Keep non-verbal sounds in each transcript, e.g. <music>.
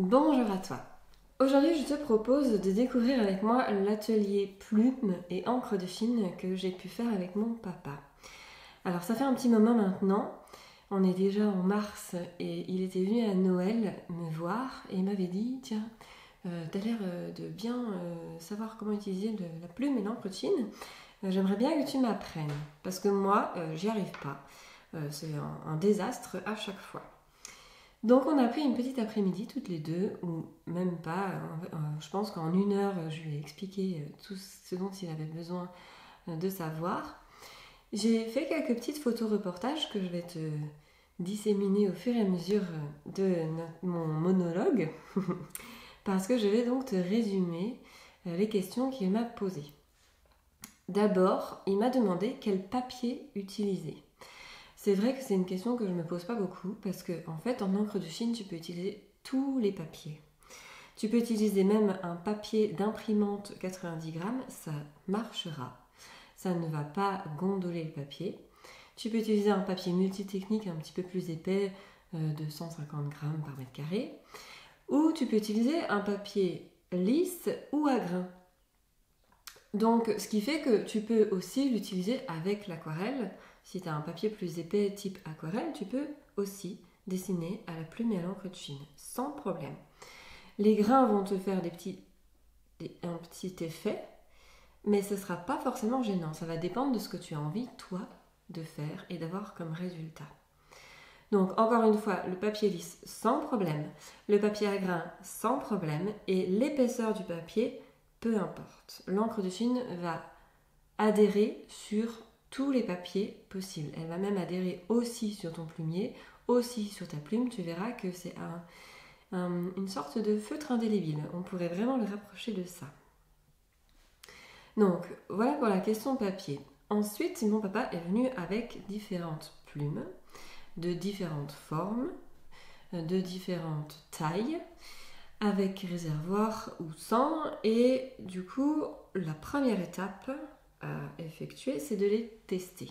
Bonjour à toi. Aujourd'hui, je te propose de découvrir avec moi l'atelier plume et encre de Chine que j'ai pu faire avec mon papa. Alors, ça fait un petit moment maintenant. On est déjà en mars et il était venu à Noël me voir et m'avait dit Tiens, euh, t'as l'air euh, de bien euh, savoir comment utiliser la plume et l'encre de Chine. J'aimerais bien que tu m'apprennes parce que moi, j'y arrive pas. C'est un désastre à chaque fois. Donc on a pris une petite après-midi toutes les deux, ou même pas, je pense qu'en une heure, je lui ai expliqué tout ce dont il avait besoin de savoir. J'ai fait quelques petites photos reportages que je vais te disséminer au fur et à mesure de mon monologue, <laughs> parce que je vais donc te résumer euh, les questions qu'il m'a posées. D'abord, il m'a demandé quel papier utiliser. C'est vrai que c'est une question que je ne me pose pas beaucoup parce que en fait en encre de Chine tu peux utiliser tous les papiers. Tu peux utiliser même un papier d'imprimante 90 grammes, ça marchera ça ne va pas gondoler le papier. Tu peux utiliser un papier multitechnique un petit peu plus épais euh, de 150 grammes par mètre carré. Ou tu peux utiliser un papier lisse ou à grains. Donc, ce qui fait que tu peux aussi l'utiliser avec l'aquarelle. Si tu as un papier plus épais type aquarelle, tu peux aussi dessiner à la plume et à l'encre de Chine, sans problème. Les grains vont te faire un petit effet mais ce ne sera pas forcément gênant. Ça va dépendre de ce que tu as envie, toi, de faire et d'avoir comme résultat. Donc, encore une fois, le papier lisse sans problème, le papier à grains sans problème, et l'épaisseur du papier, peu importe. L'encre de Chine va adhérer sur tous les papiers possibles. Elle va même adhérer aussi sur ton plumier, aussi sur ta plume. Tu verras que c'est une sorte de feutre indélébile. On pourrait vraiment le rapprocher de ça. Donc voilà pour la question papier. Ensuite, mon papa est venu avec différentes plumes, de différentes formes, de différentes tailles, avec réservoir ou sans. Et du coup, la première étape c'est de les tester.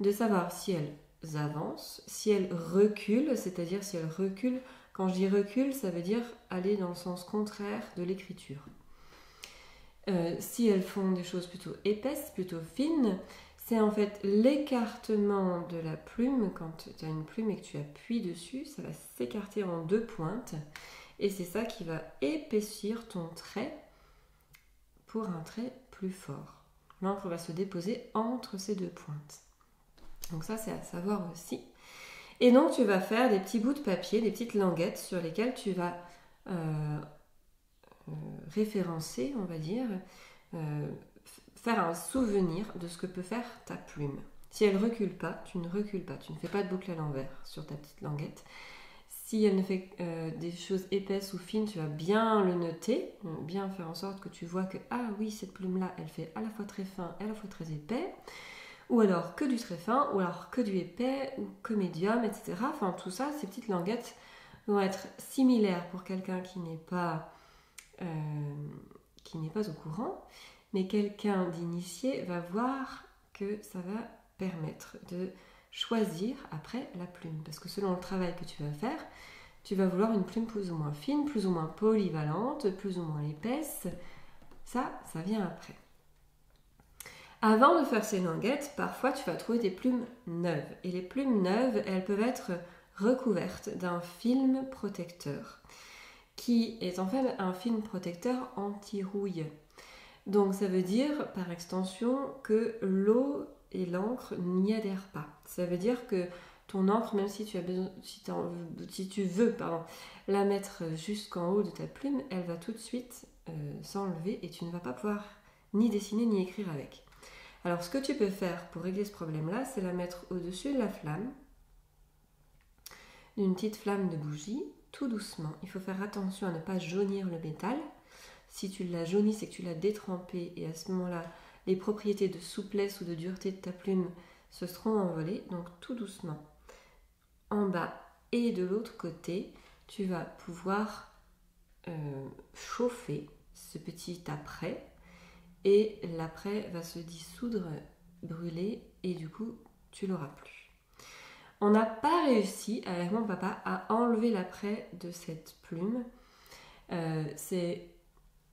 De savoir si elles avancent, si elles reculent, c'est-à-dire si elles reculent. Quand je dis recul, ça veut dire aller dans le sens contraire de l'écriture. Euh, si elles font des choses plutôt épaisses, plutôt fines, c'est en fait l'écartement de la plume. Quand tu as une plume et que tu appuies dessus, ça va s'écarter en deux pointes. Et c'est ça qui va épaissir ton trait pour un trait plus fort. L'encre va se déposer entre ces deux pointes. Donc ça, c'est à savoir aussi. Et donc, tu vas faire des petits bouts de papier, des petites languettes sur lesquelles tu vas euh, euh, référencer, on va dire, euh, faire un souvenir de ce que peut faire ta plume. Si elle recule pas, tu ne recules pas, tu ne fais pas de boucle à l'envers sur ta petite languette. Si elle ne fait euh, des choses épaisses ou fines, tu vas bien le noter, bien faire en sorte que tu vois que ah oui, cette plume-là, elle fait à la fois très fin et à la fois très épais, ou alors que du très fin, ou alors que du épais, ou que médium, etc. Enfin, tout ça, ces petites languettes vont être similaires pour quelqu'un qui n'est pas euh, qui n'est pas au courant, mais quelqu'un d'initié va voir que ça va permettre de choisir après la plume. Parce que selon le travail que tu vas faire, tu vas vouloir une plume plus ou moins fine, plus ou moins polyvalente, plus ou moins épaisse. Ça, ça vient après. Avant de faire ces languettes, parfois tu vas trouver des plumes neuves. Et les plumes neuves, elles peuvent être recouvertes d'un film protecteur qui est en fait un film protecteur anti-rouille. Donc ça veut dire par extension que l'eau et l'encre n'y adhèrent pas. Ça veut dire que ton encre, même si tu as besoin, si, tu veux pardon, la mettre jusqu'en haut de ta plume, elle va tout de suite euh, s'enlever et tu ne vas pas pouvoir ni dessiner ni écrire avec. Alors ce que tu peux faire pour régler ce problème-là, c'est la mettre au-dessus de la flamme, d'une petite flamme de bougie, tout doucement. Il faut faire attention à ne pas jaunir le métal. Si tu l'as jauni, c'est que tu l'as détrempé et à ce moment-là, les propriétés de souplesse ou de dureté de ta plume se seront envolées. Donc tout doucement, en bas et de l'autre côté, tu vas pouvoir euh, chauffer ce petit après et l'après va se dissoudre, brûler et du coup tu l'auras plus. On n'a pas réussi avec mon papa à enlever l'après de cette plume. Euh, c'est,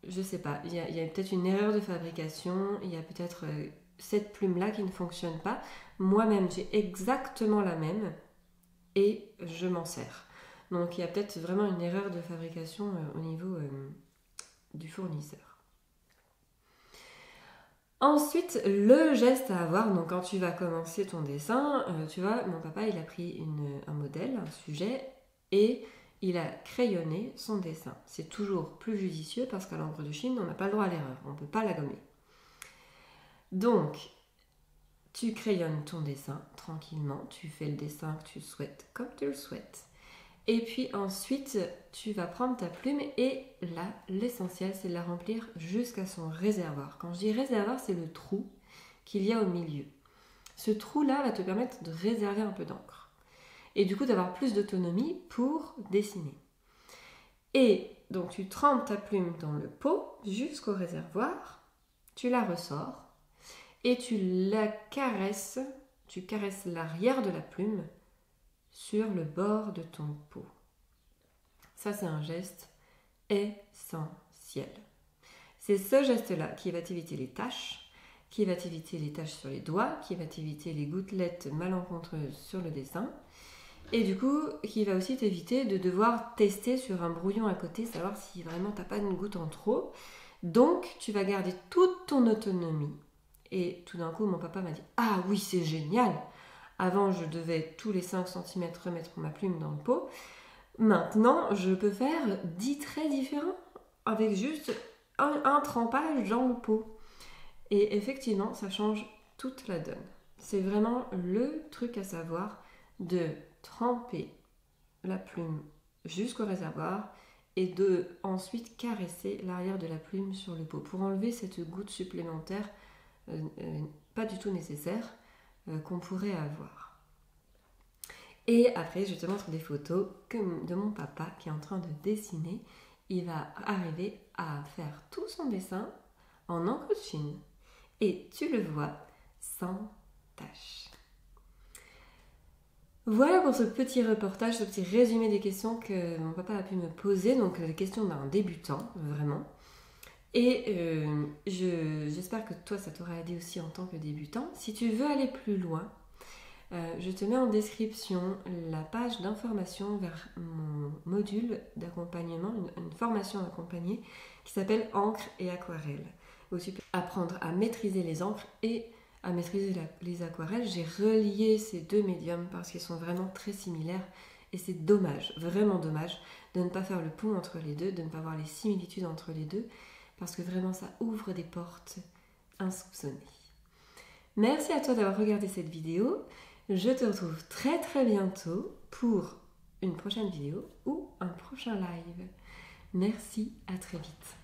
je sais pas, il y a, peut-être une erreur de fabrication, il y a peut-être euh, cette plume-là qui ne fonctionne pas. Moi-même, j'ai exactement la même et je m'en sers. Donc il y a peut-être vraiment une erreur de fabrication euh, au niveau du fournisseur. Ensuite, le geste à avoir, donc quand tu vas commencer ton dessin, euh, tu vois, mon papa il a pris un modèle, un sujet, et il a crayonné son dessin. C'est toujours plus judicieux parce qu'à l'encre de Chine, on n'a pas le droit à l'erreur, on ne peut pas la gommer. Donc, tu crayonnes ton dessin tranquillement, tu fais le dessin que tu souhaites comme tu le souhaites. Et puis ensuite, tu vas prendre ta plume et là, l'essentiel, c'est de la remplir jusqu'à son réservoir. Quand je dis réservoir, c'est le trou qu'il y a au milieu. Ce trou-là va te permettre de réserver un peu d'encre. Et du coup, d'avoir plus d'autonomie pour dessiner. Et donc, tu trempes ta plume dans le pot jusqu'au réservoir, tu la ressors et tu la caresses, tu caresses l'arrière de la plume sur le bord de ton pot. Ça, c'est un geste essentiel. C'est ce geste-là qui va t'éviter les taches, qui va t'éviter les taches sur les doigts, qui va t'éviter les gouttelettes malencontreuses sur le dessin, et du coup, qui va aussi t'éviter de devoir tester sur un brouillon à côté, savoir si vraiment t'as pas une goutte en trop. Donc, tu vas garder toute ton autonomie. Et tout d'un coup, mon papa m'a dit Ah oui, c'est génial avant, je devais tous les 5 cm remettre ma plume dans le pot. Maintenant, je peux faire 10 traits différents avec juste un, trempage dans le pot. Et effectivement, ça change toute la donne. C'est vraiment le truc à savoir de tremper la plume jusqu'au réservoir et de ensuite caresser l'arrière de la plume sur le pot pour enlever cette goutte supplémentaire euh, euh, pas du tout nécessaire euh, qu'on pourrait avoir. Et après, je te montre des photos de mon papa qui est en train de dessiner. Il va arriver à faire tout son dessin en encre de Chine. Et tu le vois sans tache. Voilà pour ce petit reportage, ce petit résumé des questions que mon papa a pu me poser. Donc, les questions d'un débutant, vraiment. Et euh, j'espère que toi, ça t'aura aidé aussi en tant que débutant. Si tu veux aller plus loin, euh, je te mets en description la page d'information vers mon module d'accompagnement, une, formation accompagnée qui s'appelle Encre et aquarelle, où tu apprendre à maîtriser les encres et à maîtriser les aquarelles. J'ai relié ces deux médiums parce qu'ils sont vraiment très similaires et c'est dommage, vraiment dommage, de ne pas faire le pont entre les deux, de ne pas voir les similitudes entre les deux parce que vraiment ça ouvre des portes insoupçonnées. Merci à toi d'avoir regardé cette vidéo. Je te retrouve très très bientôt pour une prochaine vidéo ou un prochain live. Merci, à très vite.